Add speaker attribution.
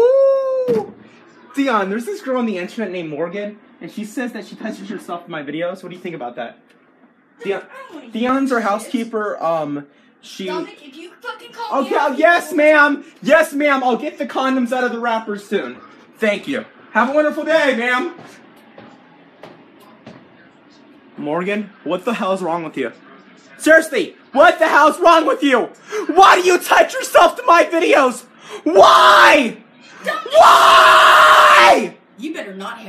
Speaker 1: Ooh! Dion, there's this girl on the internet named Morgan, and she says that she touches herself in my videos. What do you think about that? Dion, Dion's our housekeeper. Um, she.
Speaker 2: Dominic, if you fucking call
Speaker 1: Okay,
Speaker 2: me out,
Speaker 1: yes, ma'am. Yes, ma'am. I'll get the condoms out of the wrappers soon. Thank you. Have a wonderful day, ma'am. Morgan, what the hell's wrong with you? Seriously, what the hell's wrong with you? Why do you touch yourself to my videos? Why? Why?
Speaker 2: you better not have.